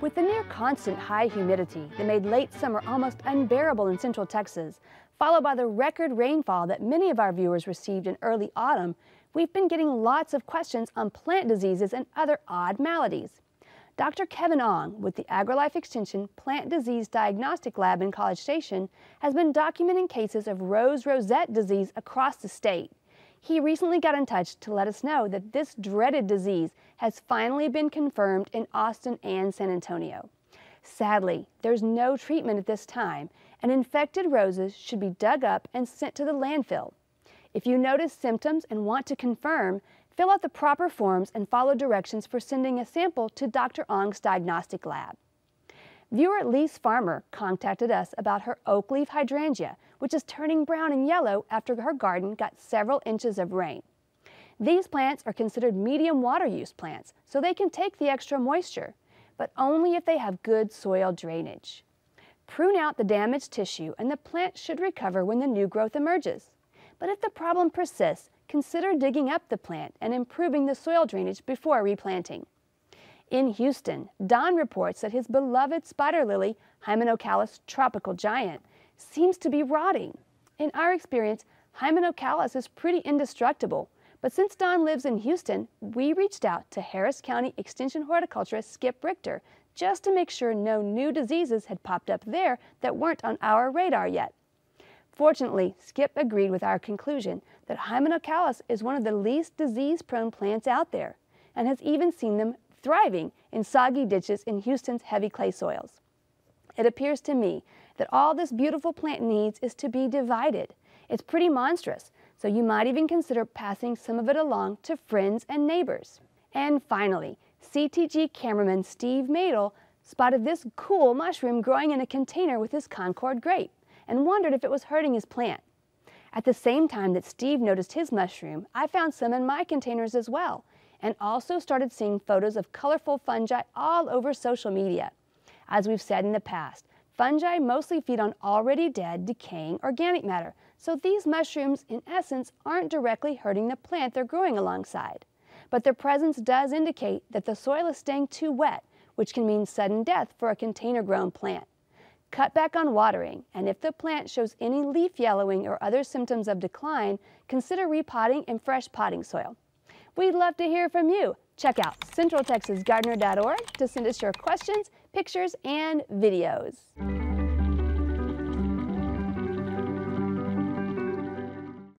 With the near constant high humidity that made late summer almost unbearable in central Texas, followed by the record rainfall that many of our viewers received in early autumn, we've been getting lots of questions on plant diseases and other odd maladies. Dr. Kevin Ong with the AgriLife Extension Plant Disease Diagnostic Lab in College Station has been documenting cases of rose rosette disease across the state. He recently got in touch to let us know that this dreaded disease has finally been confirmed in Austin and San Antonio. Sadly, there's no treatment at this time, and infected roses should be dug up and sent to the landfill. If you notice symptoms and want to confirm, fill out the proper forms and follow directions for sending a sample to Dr. Ong's diagnostic lab. Viewer Lise Farmer contacted us about her oak leaf hydrangea, which is turning brown and yellow after her garden got several inches of rain. These plants are considered medium water use plants, so they can take the extra moisture, but only if they have good soil drainage. Prune out the damaged tissue and the plant should recover when the new growth emerges. But if the problem persists, consider digging up the plant and improving the soil drainage before replanting. In Houston, Don reports that his beloved spider lily, Hymenocallis tropical giant, seems to be rotting. In our experience, Hymenocallis is pretty indestructible, but since Don lives in Houston, we reached out to Harris County Extension horticulturist Skip Richter just to make sure no new diseases had popped up there that weren't on our radar yet. Fortunately, Skip agreed with our conclusion that Hymenocallis is one of the least disease-prone plants out there and has even seen them thriving in soggy ditches in Houston's heavy clay soils. It appears to me that all this beautiful plant needs is to be divided. It's pretty monstrous, so you might even consider passing some of it along to friends and neighbors. And finally, CTG cameraman Steve Madel spotted this cool mushroom growing in a container with his Concord grape and wondered if it was hurting his plant. At the same time that Steve noticed his mushroom, I found some in my containers as well, and also started seeing photos of colorful fungi all over social media. As we've said in the past, fungi mostly feed on already dead, decaying organic matter, so these mushrooms, in essence, aren't directly hurting the plant they're growing alongside. But their presence does indicate that the soil is staying too wet, which can mean sudden death for a container-grown plant. Cut back on watering, and if the plant shows any leaf yellowing or other symptoms of decline, consider repotting in fresh potting soil. We'd love to hear from you. Check out centraltexasgardener.org to send us your questions, pictures, and videos.